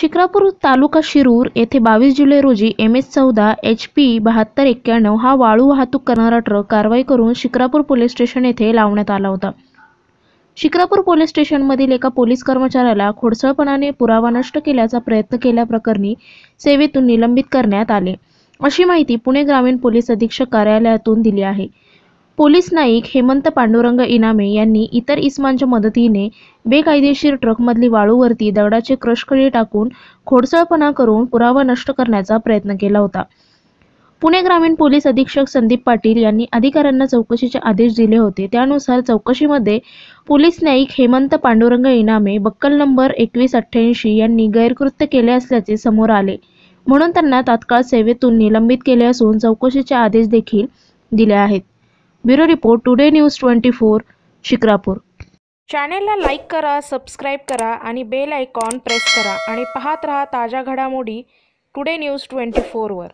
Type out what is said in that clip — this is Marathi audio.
शिक्रापूर तालुका शिरूर येथे बावीस जुलै रोजी एम एस चौदा एच पी बहात्तर एक्क्याण्णव हा वाळू वाहतूक करणारा ट्रक कारवाई करून शिक्रापूर पोलीस स्टेशन येथे लावण्यात आला होता. शिक्रापूर पोलीस स्टेशनमधील एका पोलीस कर्मचाऱ्याला खोडसळपणाने पुरावा नष्ट केल्याचा प्रयत्न केल्याप्रकरणी सेवेतून निलंबित करण्यात आले. अशी माहिती पुणे ग्रामीण पोलीस अधीक्षक कार्यालयातून दिली आहे. पोलीस नाईक हेमंत पांडुरंग इनामे यांनी इतर इस्मांच्या मदतीने बेकायदेशीर ट्रकमधली वाळूवरती दगडाचे क्रशखळी टाकून खोडसळपणा करून पुरावा नष्ट करण्याचा प्रयत्न केला होता. पुणे ग्रामीण पोलीस अधीक्षक संदीप पाटील यांनी अधिकाऱ्यांना चौकशीचे आदेश दिले होते. त्यानुसार चौकशीमध्ये पोलीस न्यायिक हेमंत पांडुरंग इनामे बक्कल नंबर एकवीस अठ्ठ्याऐंशी यांनी गैरकृत्य केले असल्याचे समोर आले. म्हणून त्यांना तात्काळ सेवेतून निलंबित केले असून चौकशीचे आदेश देखील दिले आहेत. Bureau report today news twenty four Shikrapur. चॅनेलला लाईक करा सबस्क्राईब करा आणि बेल आयकॉन प्रेस करा आणि पाहत रहा ताज्या घडामोडी टुडे न्यूज ट्वेंटी फोरवर.